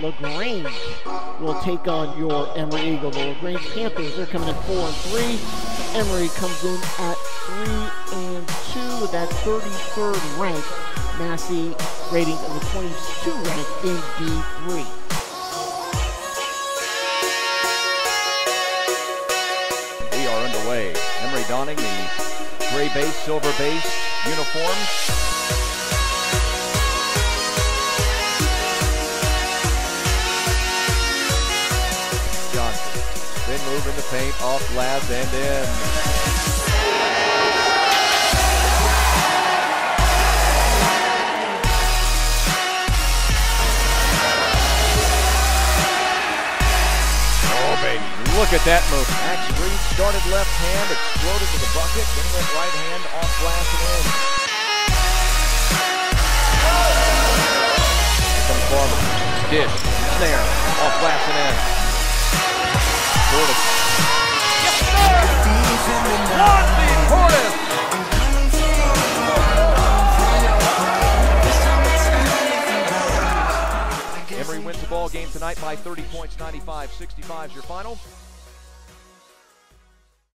LaGrange will take on your Emory Eagle. The LaGrange Panthers, they're coming in 4 and 3. Emory comes in at 3 and 2 with that 33rd rank. Massey ratings of the 22 rank in D3. We are underway. Emory donning the gray base, silver base uniforms. Then move in the paint, off glass, and in. Oh, baby. Look at that move. Max Reed started left hand, exploded to the bucket, then went right hand, off glass, and in. Here comes. Dish, snare, off glass, and in. Portis. Yes, sir! Portis! Emory wins the ball game tonight by 30 points, 95-65 is your final.